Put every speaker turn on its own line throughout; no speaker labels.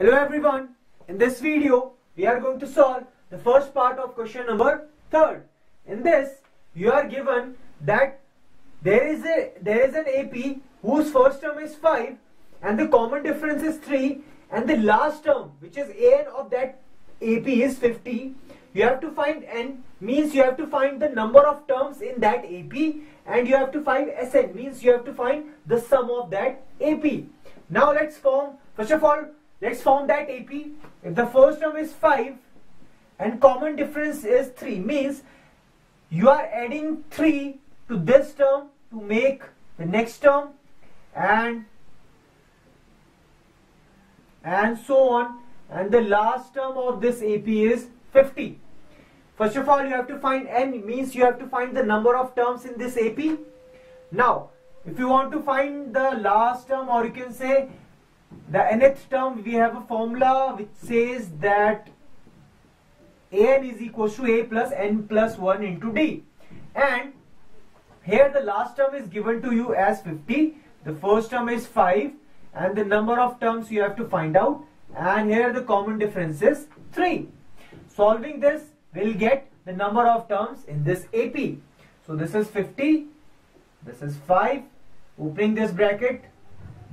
Hello everyone. In this video, we are going to solve the first part of question number third. In this, you are given that there is a there is an AP whose first term is 5 and the common difference is 3 and the last term which is an of that AP is 50. You have to find n means you have to find the number of terms in that AP and you have to find Sn means you have to find the sum of that AP. Now let's form first of all let's form that AP. If the first term is 5 and common difference is 3 means you are adding 3 to this term to make the next term and and so on and the last term of this AP is 50. First of all you have to find n means you have to find the number of terms in this AP. Now if you want to find the last term or you can say the nth term we have a formula which says that an is equals to a plus n plus 1 into d. And here the last term is given to you as 50 the first term is 5 and the number of terms you have to find out. And here the common difference is 3 solving this we'll get the number of terms in this AP so this is 50 this is 5 opening this bracket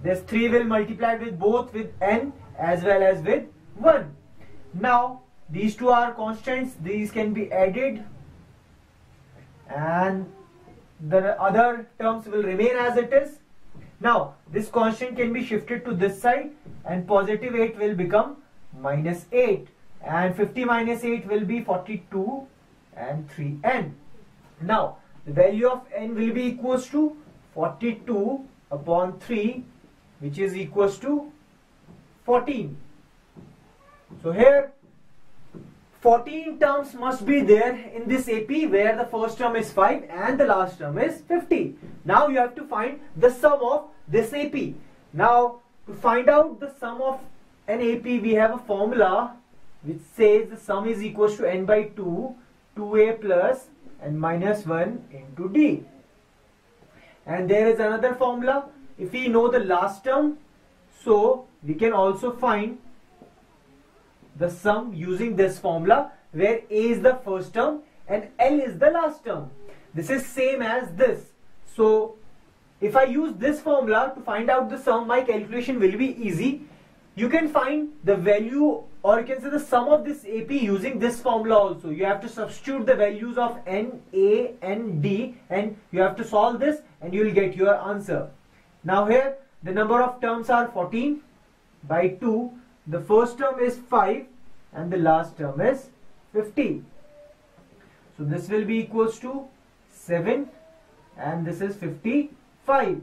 this 3 will multiply with both with n as well as with 1 now these two are constants. These can be added. And the other terms will remain as it is. Now this constant can be shifted to this side and positive 8 will become minus 8 and 50 minus 8 will be 42 and 3n now the value of n will be equals to 42 upon 3 which is equals to 14 so here 14 terms must be there in this AP where the first term is 5 and the last term is 50. Now you have to find the sum of this AP. Now to find out the sum of an AP we have a formula which says the sum is equals to n by 2 2a plus and minus 1 into d. And there is another formula if we know the last term so we can also find the sum using this formula where A is the first term and L is the last term. This is same as this. So if I use this formula to find out the sum, my calculation will be easy. You can find the value or you can say the sum of this AP using this formula also. You have to substitute the values of N, A, N, D and you have to solve this and you will get your answer. Now here the number of terms are 14 by 2 the first term is 5 and the last term is 50 so this will be equals to 7 and this is 55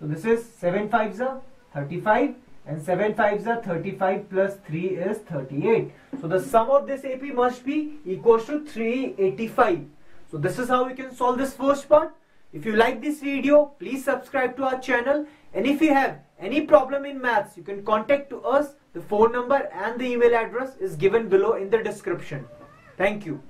so this is 7 5s are 35 and 7 5s are 35 plus 3 is 38 so the sum of this AP must be equals to 385 so this is how we can solve this first part if you like this video please subscribe to our channel and if you have any problem in maths, you can contact to us. The phone number and the email address is given below in the description. Thank you.